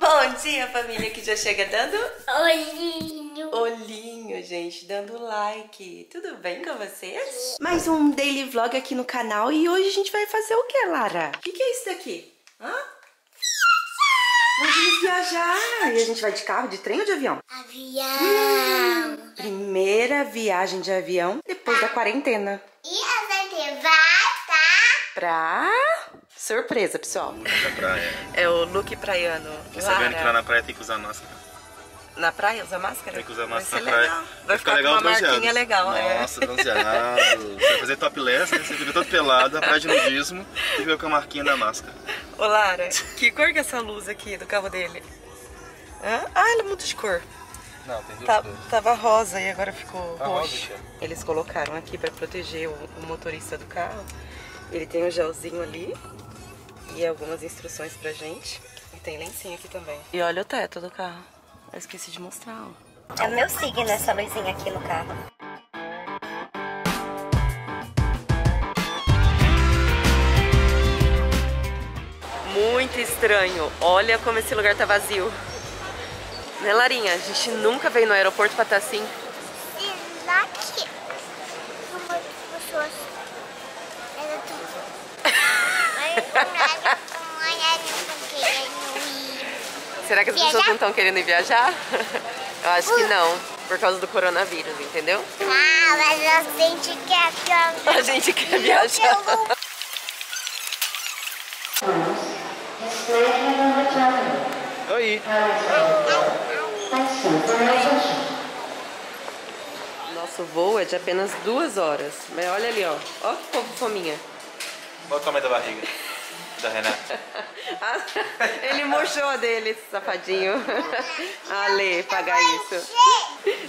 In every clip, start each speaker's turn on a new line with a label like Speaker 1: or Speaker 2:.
Speaker 1: Bom dia, família que já chega dando
Speaker 2: Olhinho.
Speaker 1: olhinho, gente, dando like. Tudo bem com vocês? Mais um daily vlog aqui no canal e hoje a gente vai fazer o que, Lara? O que, que é isso daqui? Hã? Nós vamos viajar. E a gente vai de carro, de trem ou de avião?
Speaker 2: Avião.
Speaker 1: Primeira viagem de avião depois da quarentena.
Speaker 2: E a gente vai?
Speaker 1: Pra... Surpresa, pessoal.
Speaker 3: Da praia.
Speaker 1: É o look praiano.
Speaker 3: Fiquei sabendo que lá na praia tem que usar máscara.
Speaker 1: na praia usa máscara?
Speaker 3: Tem que usar
Speaker 1: Vai
Speaker 3: máscara
Speaker 1: ser
Speaker 3: na praia.
Speaker 1: legal. Vai ficar,
Speaker 3: legal
Speaker 1: com uma marquinha legal, é.
Speaker 3: Nossa, bronzeado. Você vai fazer topless, né? Você fica todo pelado, na praia de nudismo e fica com a marquinha da máscara.
Speaker 1: Ô Lara, que cor que é essa luz aqui do carro dele? Hã? Ah, ela mudou de cor.
Speaker 3: Não, tem duas
Speaker 1: Tá-
Speaker 3: cores.
Speaker 1: tava rosa e agora ficou
Speaker 3: Tá rosa,
Speaker 1: roxo.
Speaker 3: tia.
Speaker 1: Eles colocaram aqui pra proteger o, o motorista do carro. Ele tem um gelzinho ali e algumas instruções pra gente. E tem lencinho aqui também. E olha o teto do carro. Eu esqueci de mostrar, ó.
Speaker 2: É o meu signo essa luzinha aqui no carro.
Speaker 1: Muito estranho. Olha como esse lugar tá vazio. Né, Larinha? A gente nunca veio no aeroporto pra estar assim.
Speaker 2: Será que umas pessoas era tudo? Mas amanhã não querendo ir.
Speaker 1: Será que as pessoas não estão querendo ir viajar? Eu acho que não, por causa do coronavírus, entendeu?
Speaker 2: Ah, mas a gente quer viajar.
Speaker 1: A gente quer viajar.
Speaker 3: Oi.
Speaker 1: Nosso voo é de apenas duas horas. Mas olha ali, ó. Ó que povo fominha.
Speaker 3: Olha o tamanho da barriga da Renata.
Speaker 1: Ele murchou a dele, esse safadinho. Ale, pagar isso.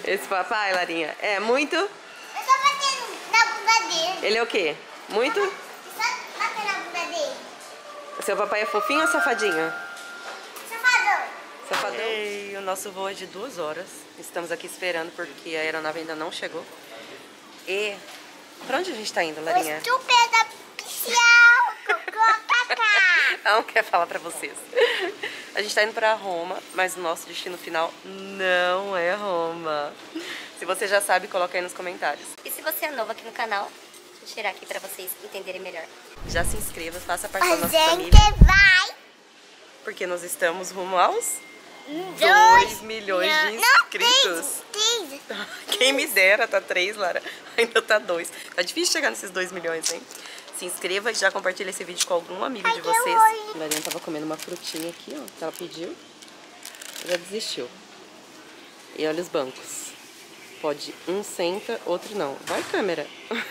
Speaker 1: Esse papai, Larinha, é muito?
Speaker 2: Eu só batendo na bunda dele.
Speaker 1: Ele é o quê? Muito?
Speaker 2: Só bater na bunda dele.
Speaker 1: Seu papai é fofinho ou safadinho?
Speaker 2: Safadão.
Speaker 1: Safadão. Ei, o nosso voo é de duas horas. Estamos aqui esperando porque a aeronave ainda não chegou. E pra onde a gente tá indo, Larinha?
Speaker 2: Estúpida.
Speaker 1: Ela não quer falar pra vocês. A gente tá indo pra Roma, mas o nosso destino final não é Roma. Se você já sabe, coloca aí nos comentários.
Speaker 2: E se você é novo aqui no canal, deixa eu tirar aqui pra vocês entenderem melhor.
Speaker 1: Já se inscreva, faça parte da nossa
Speaker 2: gente
Speaker 1: família,
Speaker 2: vai...
Speaker 1: porque nós estamos rumo aos
Speaker 2: Dois
Speaker 1: 2 milhões de
Speaker 2: Não,
Speaker 1: inscritos.
Speaker 2: três, três.
Speaker 1: Quem me dera, tá 3, Lara. Ainda tá 2. Tá difícil chegar nesses 2 milhões, hein? Se inscreva e já compartilha esse vídeo com algum amigo
Speaker 2: Ai,
Speaker 1: de
Speaker 2: que
Speaker 1: vocês. A Larinha tava comendo uma frutinha aqui, ó, que ela pediu. Já desistiu. E olha os bancos. Pode um senta, outro não. Vai, câmera.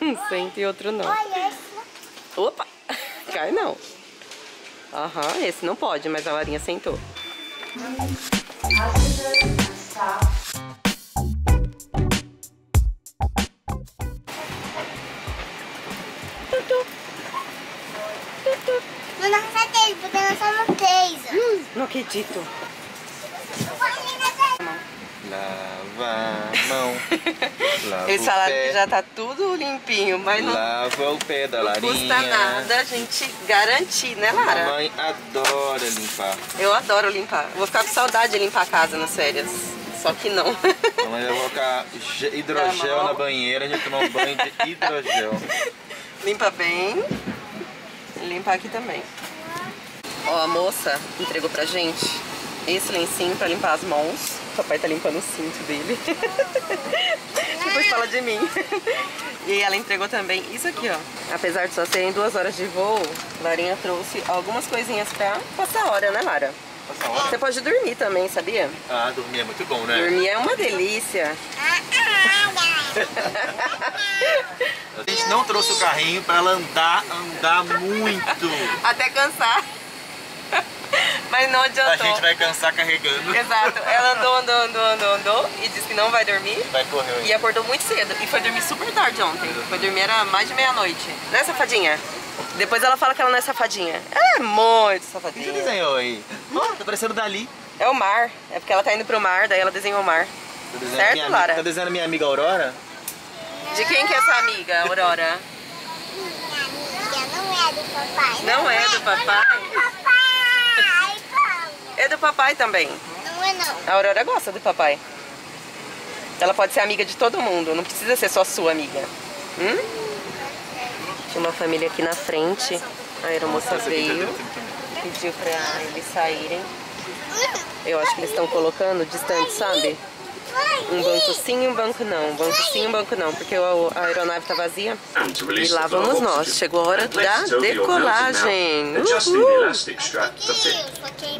Speaker 1: Um senta e outro não.
Speaker 2: Olha esse.
Speaker 1: Opa! Cai não. Aham, esse não pode, mas a Larinha sentou.
Speaker 2: Não nós só três, porque nós somos três.
Speaker 1: Não acredito.
Speaker 3: Lava a mão. Lava
Speaker 1: Eles
Speaker 3: o
Speaker 1: falaram
Speaker 3: pé.
Speaker 1: que já tá tudo limpinho, mas não,
Speaker 3: Lava o pé da
Speaker 1: não
Speaker 3: Larinha.
Speaker 1: custa nada a gente garantir, né, Lara?
Speaker 3: Mamãe adora limpar.
Speaker 1: Eu adoro limpar. Vou ficar com saudade de limpar a casa nas férias. Só que não.
Speaker 3: Mamãe vai colocar ge- hidrogel na banheira, a gente tomar um banho de hidrogel.
Speaker 1: Limpa bem. Limpa aqui também. Ó, a moça entregou pra gente esse lencinho pra limpar as mãos. O papai tá limpando o cinto dele. Depois fala de mim. E ela entregou também isso aqui, ó. Apesar de só serem duas horas de voo, Larinha trouxe algumas coisinhas pra passar a hora, né, Lara?
Speaker 3: Passa hora.
Speaker 1: Você pode dormir também, sabia?
Speaker 3: Ah, dormir é muito bom, né?
Speaker 1: Dormir é uma delícia.
Speaker 3: A gente não trouxe o carrinho pra ela andar, andar muito.
Speaker 1: Até cansar. Mas não adiantou.
Speaker 3: A gente vai cansar carregando.
Speaker 1: Exato. Ela andou, andou, andou, andou, andou e disse que não vai dormir.
Speaker 3: Vai correr hoje.
Speaker 1: E acordou muito cedo. E foi dormir super tarde ontem. Foi dormir era mais de meia-noite. Né, safadinha? Depois ela fala que ela não é safadinha. Ela é muito
Speaker 3: O que você
Speaker 1: safadinha.
Speaker 3: desenhou aí? Ó, tá parecendo Dali.
Speaker 1: É o mar. É porque ela tá indo pro mar, daí ela desenhou o mar.
Speaker 3: Tá
Speaker 1: Certo,
Speaker 3: minha
Speaker 1: Lara?
Speaker 3: Tá desenhando minha amiga Aurora?
Speaker 1: De quem que é essa amiga, Aurora?
Speaker 2: Minha amiga
Speaker 4: papai.
Speaker 1: Não é do papai?
Speaker 4: Papai, como?
Speaker 1: É do papai também.
Speaker 4: Não é não.
Speaker 1: A Aurora gosta do papai. Ela pode ser amiga de todo mundo, não precisa ser só sua amiga. Hum? Tinha uma família aqui na frente. A aeromoça veio, pediu pra eles saírem. Eu acho que eles estão colocando distante, sabe? Um banco sim, um banco não. Um banco sim, um banco não. Porque a aeronave tá vazia. E lá vamos nós. Chegou a hora da decolagem. Uhul.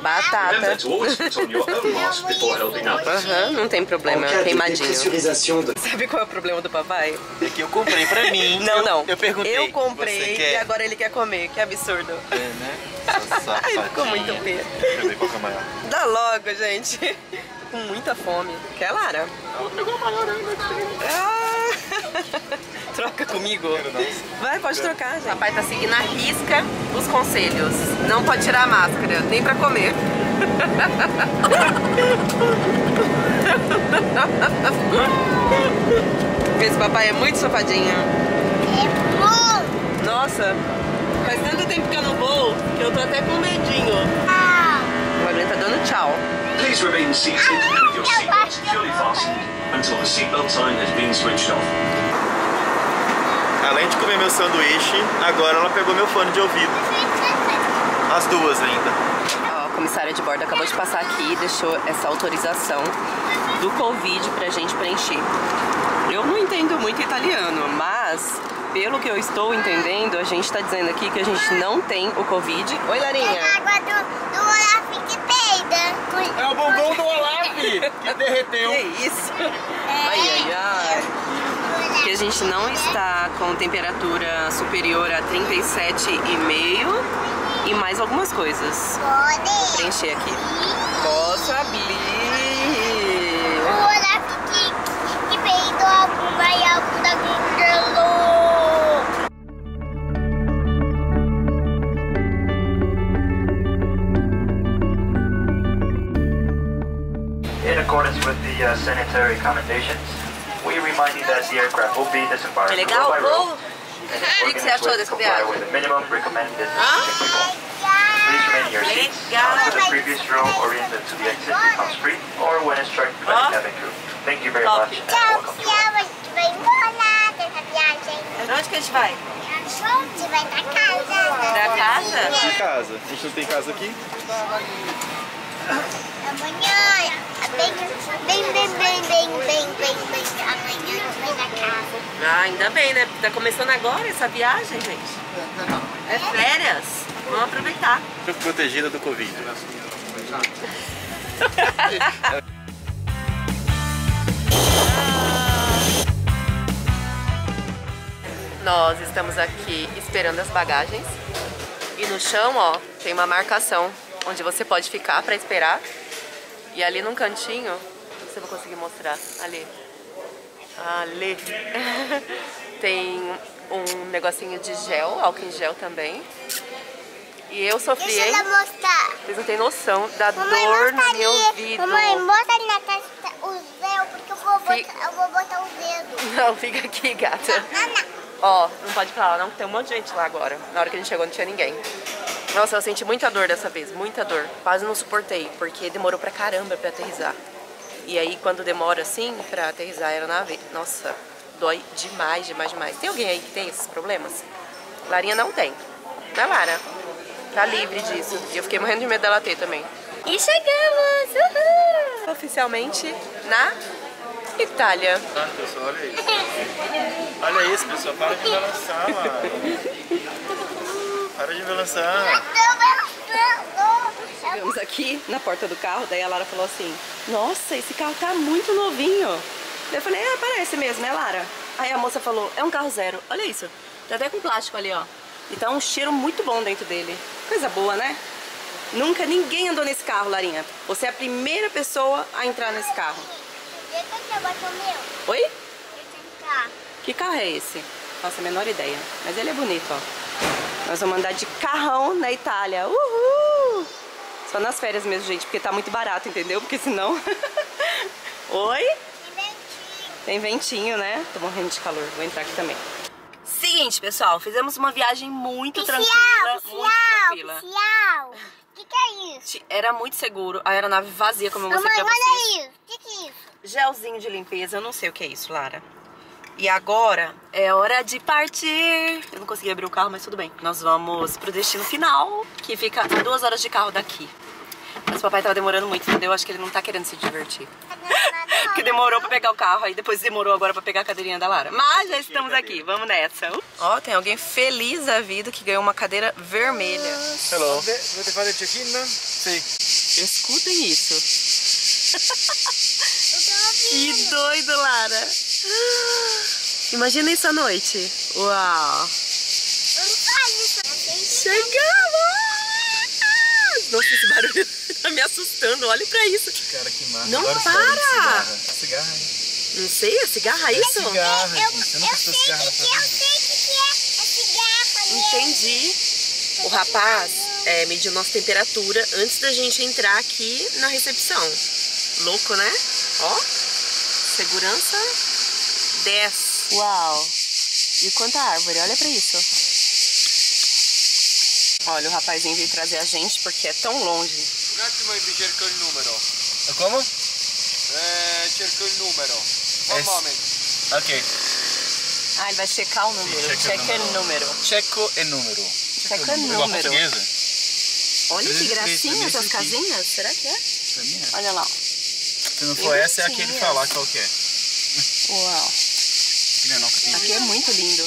Speaker 1: Batata. Aham, uhum, não tem problema. Queimadinho. Sabe qual é o problema do papai?
Speaker 3: É que eu comprei pra mim.
Speaker 1: Não, não.
Speaker 3: Eu perguntei.
Speaker 1: Eu comprei e agora ele quer comer. Que absurdo.
Speaker 3: É, né?
Speaker 1: Ai, ficou muito feio.
Speaker 3: É
Speaker 1: Dá logo, gente. Com muita fome. Quer, Lara?
Speaker 3: Ela pegou a maior ainda.
Speaker 1: Ah! Troca comigo. Vai, pode trocar, gente. Papai tá seguindo a risca os conselhos. Não pode tirar a máscara, nem pra comer. Esse papai é muito safadinho.
Speaker 4: É bom.
Speaker 1: Nossa, faz tanto tempo que eu não vou que eu tô até com medinho.
Speaker 4: Ah,
Speaker 1: O Adriano tá dando tchau.
Speaker 5: Please remain seated with your seatbelt securely fastened until the seatbelt sign has been switched off.
Speaker 3: Além de comer meu sanduíche, agora ela pegou meu fone de ouvido. As duas ainda.
Speaker 1: Ó, a comissária de bordo acabou de passar aqui e deixou essa autorização do Covid pra gente preencher. Eu não entendo muito italiano, mas pelo que eu estou entendendo, a gente tá dizendo aqui que a gente não tem o Covid. Oi, Larinha.
Speaker 4: água do, do Olaf que.
Speaker 3: É o bumbum do Olaf que derreteu.
Speaker 1: Que isso? Ai, ai, ai. Que a gente não está com temperatura superior a 37,5 e mais algumas coisas.
Speaker 4: Pode.
Speaker 1: Preencher aqui. Posso abrir.
Speaker 4: O Olaf que, que peidou a bunda e a
Speaker 6: accordance with the uh, sanitary recommendations, we remind you that the aircraft will be disembarked
Speaker 1: É legal?
Speaker 6: row by row,
Speaker 1: Vou.
Speaker 6: and
Speaker 1: O que que você achou
Speaker 6: organisms will comply with the minimum recommended
Speaker 1: Hã?
Speaker 6: distancing people. Please remain in your seats
Speaker 1: Legal.
Speaker 6: until the previous row oriented to the exit becomes free, or when instructed by the cabin crew. Thank you very
Speaker 1: Top.
Speaker 6: much, and
Speaker 4: Tchau,
Speaker 6: welcome to
Speaker 4: tchau. A gente vai embora dessa viagem.
Speaker 1: Onde que a gente vai?
Speaker 4: A gente vai pra casa.
Speaker 1: Pra casa?
Speaker 3: De casa. A gente não tem casa aqui?
Speaker 4: Amanhã, bem, bem, bem, bem, bem, bem, bem, bem. Amanhã a gente vai pra casa.
Speaker 1: Ah, ainda bem, né? Tá começando agora essa viagem, gente. É férias. Vamos aproveitar.
Speaker 3: Fico protegida do Covid.
Speaker 1: Nós estamos aqui esperando as bagagens. E no chão, ó, tem uma marcação onde você pode ficar pra esperar. E ali num cantinho, não sei se eu vou conseguir mostrar, ali. Ali. tem um negocinho de gel, álcool em gel também. E eu sofri,
Speaker 4: Deixa
Speaker 1: hein?
Speaker 4: ela mostrar.
Speaker 1: Vocês não têm noção da
Speaker 4: Mamãe,
Speaker 1: dor no meu ouvido.
Speaker 4: Mamãe, mostra ali na testa o véu, porque eu vou, botar,
Speaker 1: Fica-
Speaker 4: eu vou botar o dedo.
Speaker 1: Não, fica aqui, gata.
Speaker 4: Não, não.
Speaker 1: Ó, não pode falar não, tem um monte de gente lá agora. Na hora que a gente chegou não tinha ninguém. Nossa, eu senti muita dor dessa vez, muita dor. Quase não suportei, porque demorou pra caramba pra aterrissar. E aí quando demora assim pra aterrissar a aeronave, nossa, dói demais, demais, demais. Tem alguém aí que tem esses problemas? Larinha não tem. Né, Lara? Tá livre disso. E eu fiquei morrendo de medo dela ter também. E chegamos! Uhul! Oficialmente na Itália.
Speaker 3: Ah, pessoal, olha isso. Olha isso, pessoal. Para de balançar, mano. Para de balançar.
Speaker 1: Chegamos aqui na porta do carro, daí a Lara falou assim: Nossa, esse carro tá muito novinho. Daí eu falei: É, parece mesmo, né, Lara? Aí a moça falou: É um carro zero. Olha isso, tá até com plástico ali, ó. E tá um cheiro muito bom dentro dele. Coisa boa, né? Nunca ninguém andou nesse carro, Larinha. Você é a primeira pessoa a entrar nesse carro.
Speaker 4: Deixa eu botar o meu.
Speaker 1: Oi? Que carro é esse? Nossa, a menor ideia. Mas ele é bonito, ó. Nós vamos andar de carrão na Itália. Uhul! Só nas férias mesmo, gente, porque tá muito barato, entendeu? Porque senão... Oi?
Speaker 4: E ventinho.
Speaker 1: Tem ventinho, né? Tô morrendo de calor. Vou entrar aqui também. Seguinte, pessoal, fizemos uma viagem muito tranquila,
Speaker 4: Oficial,
Speaker 1: muito
Speaker 4: oficial,
Speaker 1: tranquila.
Speaker 4: oficial. O que, que é isso?
Speaker 1: Era muito seguro, a aeronave vazia, como eu mostrei
Speaker 4: Mamãe,
Speaker 1: pra vocês.
Speaker 4: olha isso. O que, que é isso?
Speaker 1: Gelzinho de limpeza, eu não sei o que é isso, Lara. E agora é hora de partir. Eu não consegui abrir o carro, mas tudo bem. Nós vamos pro destino final, que fica a duas horas de carro daqui. Mas o papai tava demorando muito, entendeu? Acho que ele não tá querendo se divertir. Porque demorou pra pegar o carro, aí depois demorou agora pra pegar a cadeirinha da Lara. Mas já estamos aqui, vamos nessa. Ó, tem alguém feliz da vida que ganhou uma cadeira vermelha.
Speaker 3: Hello. Dovete fare il check-in? Sì.
Speaker 1: Escutem isso. Que doido, Lara. Imagina isso à noite. Uau.
Speaker 4: Eu não faço isso.
Speaker 1: Chegamos! Nossa, esse barulho tá me assustando. Olhe pra isso.
Speaker 3: Cara, que massa.
Speaker 1: Não
Speaker 3: Agora
Speaker 1: para!
Speaker 3: Cigarra. Cigarra.
Speaker 1: Não sei, é cigarra isso?
Speaker 3: Cigarra.
Speaker 4: Eu,
Speaker 3: Você
Speaker 4: eu
Speaker 3: nunca
Speaker 4: sei
Speaker 3: cigarra
Speaker 4: que,
Speaker 3: sua
Speaker 4: que eu
Speaker 3: vida?
Speaker 4: sei que, que é. É cigarra mesmo.
Speaker 1: Entendi. O rapaz é, mediu nossa temperatura antes da gente entrar aqui na recepção. Louco, né? Ó. Segurança 10. Uau. E quanta árvore, olha pra isso. Olha, o rapazinho veio trazer a gente porque é tão longe.
Speaker 7: Attimo che vi cerco il numero.
Speaker 3: Como?
Speaker 7: Eh, cerco il numero. One
Speaker 3: Es-
Speaker 7: moment.
Speaker 3: Ok.
Speaker 1: Ah, ele vai checar o número.
Speaker 3: checa o
Speaker 1: Checa o
Speaker 3: número.
Speaker 1: número.
Speaker 3: Checo e número.
Speaker 1: Checa o
Speaker 3: Igual
Speaker 1: número.
Speaker 3: portuguesa?
Speaker 1: Olha que
Speaker 3: 303,
Speaker 1: gracinha essas
Speaker 3: 303.
Speaker 1: casinhas. Será que é?
Speaker 3: Pra mim é.
Speaker 1: Olha lá.
Speaker 3: Se não for essa, é aquele
Speaker 1: Bonitinhas.
Speaker 3: falar qual que é.
Speaker 1: Uau.
Speaker 3: Que nem não, que tem
Speaker 1: Aqui é muito lindo.